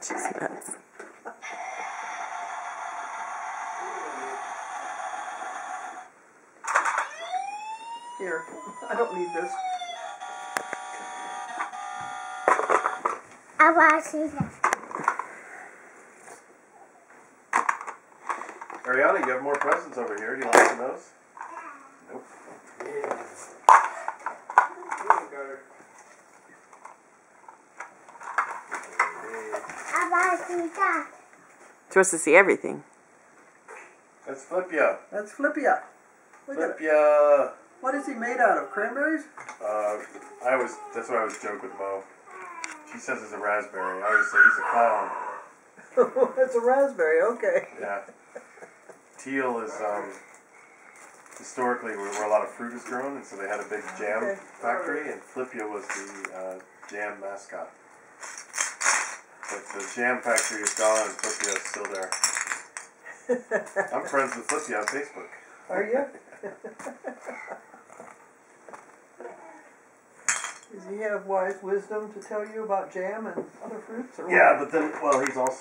That's, Here, I don't need this. I want to see that. Ariana, you have more presents over here. Do you like some of those? Nope. I want to see that. Supposed to see everything. Let's flip ya. That's Flipje. Look at Flip it. ya. What is he made out of? Cranberries? Uh, I was. That's what I was joking with Mo. She says it's a raspberry. I always say he's a clown. it's a raspberry. Okay. Yeah. Tiel is um, historically where, where a lot of fruit is grown, and so they had a big jam Okay. factory, and Flipje was the uh, jam mascot. But the jam factory is gone, and Flipje is still there. I'm friends with Flipje on Facebook. Are you? Does he have wise wisdom to tell you about jam and other fruits? Or what? Yeah, but then, well, he's also